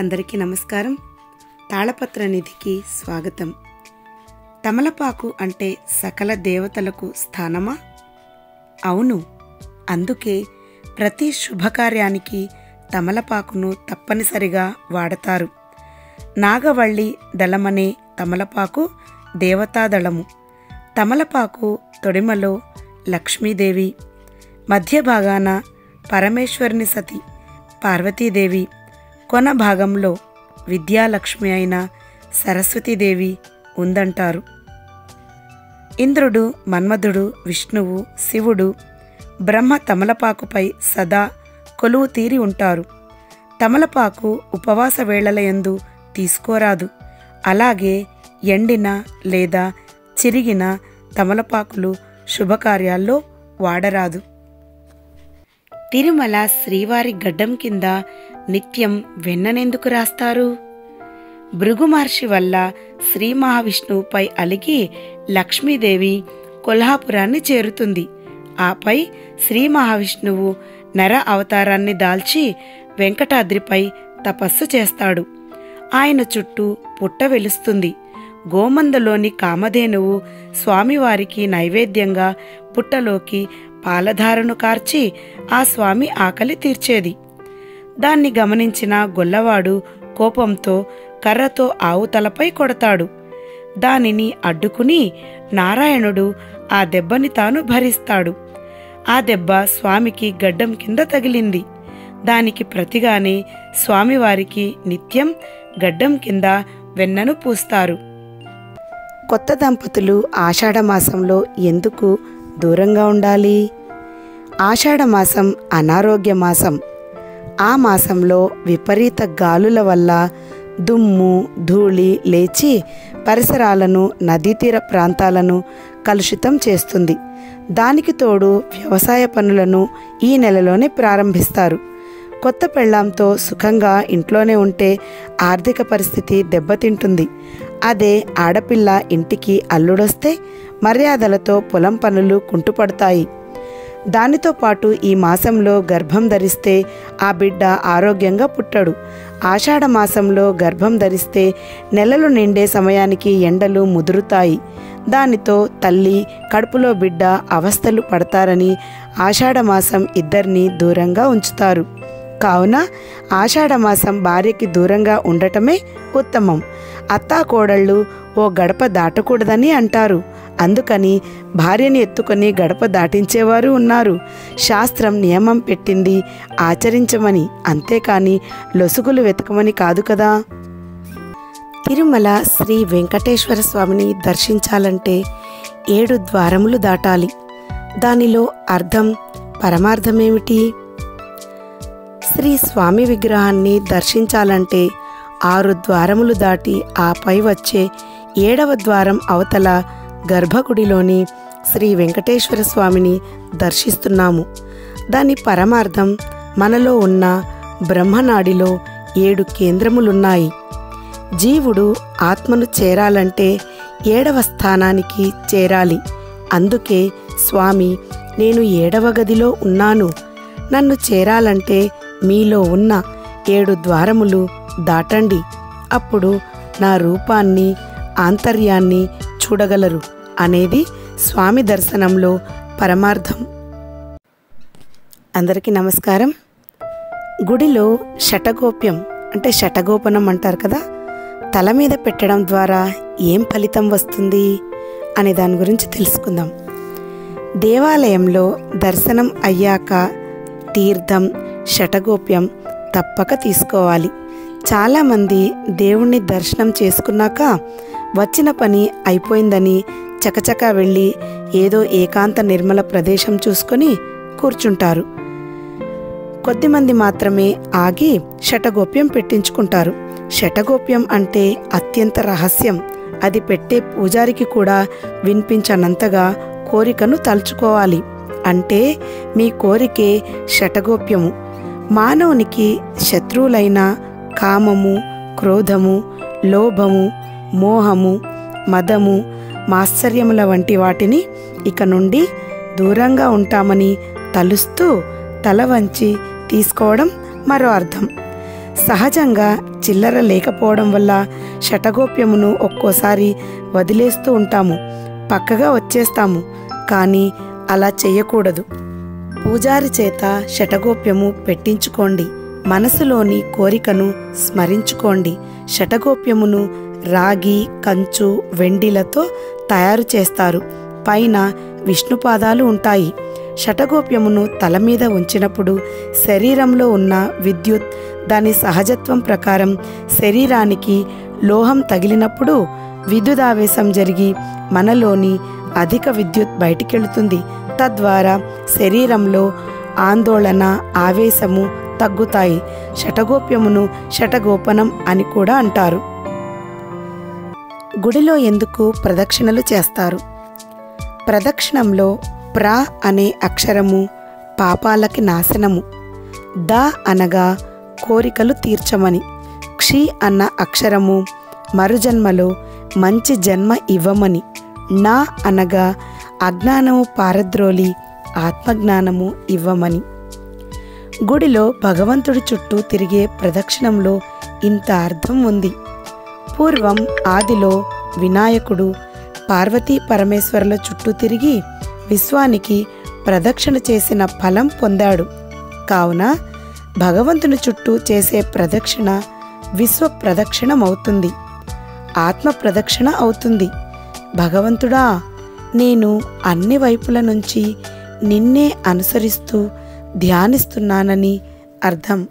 అందరికీ నమస్కారం. తాళపత్ర నిధికి స్వాగతం. తమలపాకు అంటే సకల దేవతలకు స్థానమా? అవును అందుకే ప్రతి శుభకార్యానికి తమలపాకును తప్పనిసరిగా వాడతారు. నాగవళ్ళి దళమనే తమలపాకు దేవతాదళము తమలపాకు తొడిమలో లక్ష్మీదేవి. మధ్య భాగాన పరమేశ్వరుని సతి పార్వతీదేవి. కొన భాగంలో విద్యాలక్ష్మి అయిన సరస్వతీదేవి ఉందంటారు. ఇంద్రుడు మన్మధుడు విష్ణువు శివుడు బ్రహ్మ తమలపాకుపై సదా కొలువు తీరి ఉంటారు. తమలపాకు ఉపవాస వేళలయందు తీసుకోరాదు. అలాగే ఎండిన లేదా చిరిగిన తమలపాకులు శుభకార్యాల్లో వాడరాదు. తిరుమల శ్రీవారి గడ్డం కింద నిత్యం వెన్ననెందుకు రాస్తారు? భృగు మహర్షి వల్ల శ్రీ మహావిష్ణువుపై అలిగి లక్ష్మీదేవి కొల్హాపురాన్ని చేరుతుంది. ఆపై శ్రీ మహావిష్ణువు నర అవతారాన్ని దాల్చి వెంకటాద్రిపై తపస్సు చేస్తాడు. ఆయన చుట్టూ పుట్ట వెలుస్తుంది. గోమందలోని కామధేనువు స్వామివారికి నైవేద్యంగా పుట్టలోకి పాలధారను కార్చి ఆ స్వామి ఆకలి తీర్చేది. దాన్ని గమనించిన గొల్లవాడు కోపంతో కర్రతో ఆవు తలపై కొడతాడు. దానిని అడ్డుకుని నారాయణుడు ఆ దెబ్బని తాను భరిస్తాడు. ఆ దెబ్బ స్వామికి గడ్డం కింద తగిలింది. దానికి ప్రతిగానే స్వామివారికి నిత్యం గడ్డం కింద వెన్నను పూస్తారు. కొత్త దంపతులు ఆషాఢమాసంలో ఎందుకు దూరంగా ఉండాలి. ఆషాఢమాసం అనారోగ్య మాసం. ఆ మాసంలో విపరీత గాలుల వల్ల దుమ్ము ధూళి లేచి పరిసరాలను నదీతీర ప్రాంతాలను కలుషితం చేస్తుంది. దానికి తోడు వ్యవసాయ పనులను ఈ నెలలోనే ప్రారంభిస్తారు. కొత్త పెళ్ళాంతో సుఖంగా ఇంట్లోనే ఉంటే ఆర్థిక పరిస్థితి దెబ్బతింటుంది. అదే ఆడపిల్ల ఇంటికి అల్లుడొస్తే మర్యాదలతో పొలం పనులు కుంటుపడతాయి. దానితో పాటు ఈ మాసంలో గర్భం ధరిస్తే ఆ బిడ్డ ఆరోగ్యంగా పుట్టడు. ఆషాఢ మాసంలో గర్భం ధరిస్తే నెలలు నిండే సమయానికి ఎండలు ముదురుతాయి. దానితో తల్లి కడుపులో బిడ్డ అవస్థలు పడతారని ఆషాఢమాసం ఇద్దరిని దూరంగా ఉంచుతారు. కావున ఆషాఢమాసం భార్యకి దూరంగా ఉండటమే ఉత్తమం. అత్తా కోడళ్ళు ఓ గడప దాటకూడదని అంటారు. అందుకని భార్యని ఎత్తుకొని గడప దాటించేవారు ఉన్నారు. శాస్త్రం నియమం పెట్టింది ఆచరించమని. అంతేకాని లొసుగులు వెతకమని కాదు కదా. తిరుమల శ్రీ వెంకటేశ్వర స్వామిని దర్శించాలంటే ఏడు ద్వారములు దాటాలి. దానిలో అర్థం పరమార్థమేమిటి? శ్రీ స్వామి విగ్రహాన్ని దర్శించాలంటే ఆరు ద్వారములు దాటి ఆపై వచ్చే ఏడవ ద్వారం అవతల గర్భగుడిలోని శ్రీ వెంకటేశ్వర స్వామిని దర్శిస్తున్నాము. దాని పరమార్థం మనలో ఉన్న బ్రహ్మనాడిలో ఏడు కేంద్రములున్నాయి. జీవుడు ఆత్మను చేరాలంటే ఏడవ స్థానానికి చేరాలి. అందుకే స్వామి నేను ఏడవ గదిలో ఉన్నాను. నన్ను చేరాలంటే మీలో ఉన్న ఏడు ద్వారములు దాటండి. అప్పుడు నా రూపాన్ని ఆంతర్యాన్ని చూడగలరు అనేది స్వామి దర్శనంలో పరమార్థం. అందరికీ నమస్కారం. గుడిలో షటగోప్యం అంటే షటగోపనం అంటారు కదా తల మీద పెట్టడం ద్వారా ఏం ఫలితం వస్తుంది అనే దాని గురించి తెలుసుకుందాం. దేవాలయంలో దర్శనం అయ్యాక తీర్థం షటగోప్యం తప్పక తీసుకోవాలి. చాలామంది దేవుణ్ణి దర్శనం చేసుకున్నాక వచ్చిన పని అయిపోయిందని చకచకా వెళ్ళి ఏదో ఏకాంత నిర్మల ప్రదేశం చూసుకొని కూర్చుంటారు. కొద్దిమంది మాత్రమే ఆగి శటగోప్యం పెట్టించుకుంటారు. శటగోప్యం అంటే అత్యంత రహస్యం. అది పెట్టే పూజారికి కూడా వినిపించనంతగా కోరికను తలుచుకోవాలి. అంటే మీ కోరికే శటగోప్యము మానవునికి శత్రువులైన కామము క్రోధము లోభము మోహము మదము మాశ్చర్యముల వంటి వాటిని ఇక నుండి దూరంగా ఉంటామని తలుస్తూ తల వంచి తీసుకోవడం మరో అర్థం. సహజంగా చిల్లర లేకపోవడం వల్ల శటగోప్యమును ఒక్కోసారి వదిలేస్తూ ఉంటాము పక్కగా వచ్చేస్తాము కానీ అలా చేయకూడదు. పూజారి చేత శటగోప్యము పెట్టించుకోండి. మనసులోని కోరికను స్మరించుకోండి. శటగోప్యమును రాగి కంచు వెండిలతో తయారు చేస్తారు. పైన విష్ణుపాదాలు ఉంటాయి. శటగోప్యమును తల మీద ఉంచినప్పుడు శరీరంలో ఉన్న విద్యుత్ దాని సహజత్వం ప్రకారం శరీరానికి లోహం తగిలినప్పుడు విద్యుదావేశం జరిగి మనలోని అధిక విద్యుత్ బయటికెళుతుంది. తద్వారా శరీరంలో ఆందోళన ఆవేశము తగ్గుతాయి. శటగోప్యమును శటగోపనం అని కూడా అంటారు. గుడిలో ఎందుకు ప్రదక్షిణలు చేస్తారు? ప్రదక్షిణంలో ప్ర అనే అక్షరము పాపాలకి నాశనము. ద అనగా కోరికలు తీర్చమని. క్షి అన్న అక్షరము మరుజన్మలో మంచి జన్మ ఇవ్వమని. నా అనగా అజ్ఞానము పారద్రోలి ఆత్మజ్ఞానము ఇవ్వమని. గుడిలో భగవంతుడి చుట్టూ తిరిగే ప్రదక్షిణంలో ఇంత అర్థం ఉంది. పూర్వం ఆదిలో వినాయకుడు పార్వతీ పరమేశ్వరుల చుట్టూ తిరిగి విశ్వానికి ప్రదక్షిణ చేసిన ఫలం పొందాడు. కావున భగవంతుని చుట్టూ చేసే ప్రదక్షిణ విశ్వ ప్రదక్షిణమవుతుంది ఆత్మ ప్రదక్షిణ అవుతుంది. భగవంతుడా నేను అన్ని వైపుల నుంచి నిన్నే అనుసరిస్తూ ధ్యానిస్తున్నానని అర్థం.